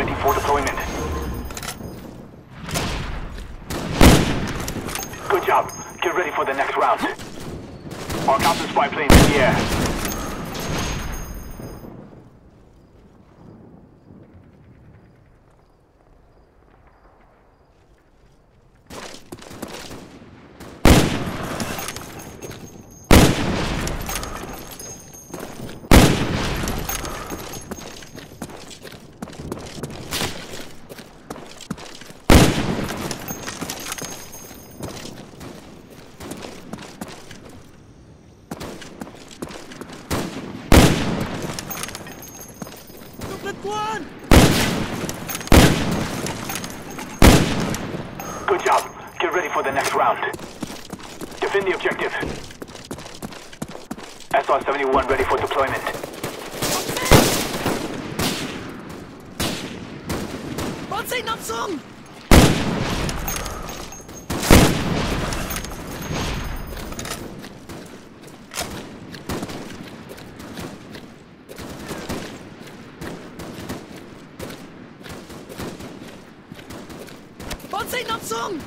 ready for deployment. Good job. Get ready for the next round. Our counter spy plane is here. One! Good job. Get ready for the next round. Defend the objective. SR-71 ready for deployment. Panzernutzung! Panzernutzung!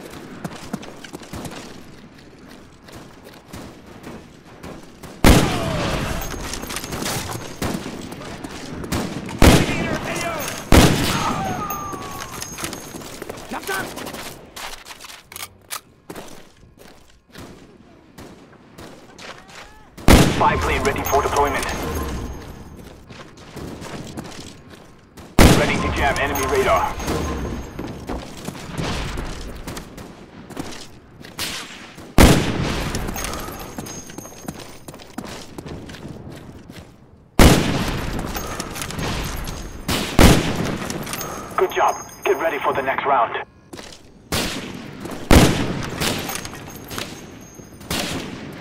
Klappt das? Spy plane ready for deployment. Ready to jam enemy radar. Good job. Get ready for the next round.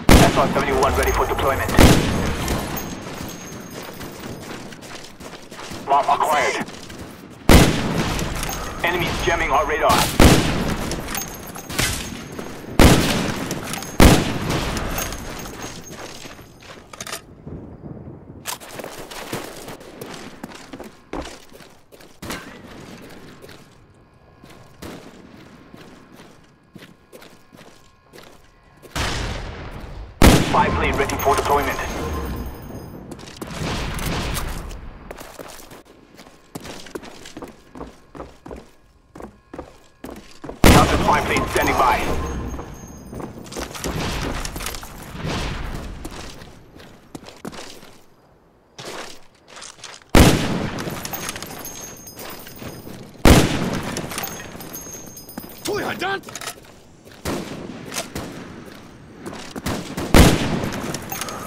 SR-71 ready for deployment. Bomb acquired. Enemies jamming our radar. Spy plane ready for deployment. Counter spy plane standing by. Treuhandant!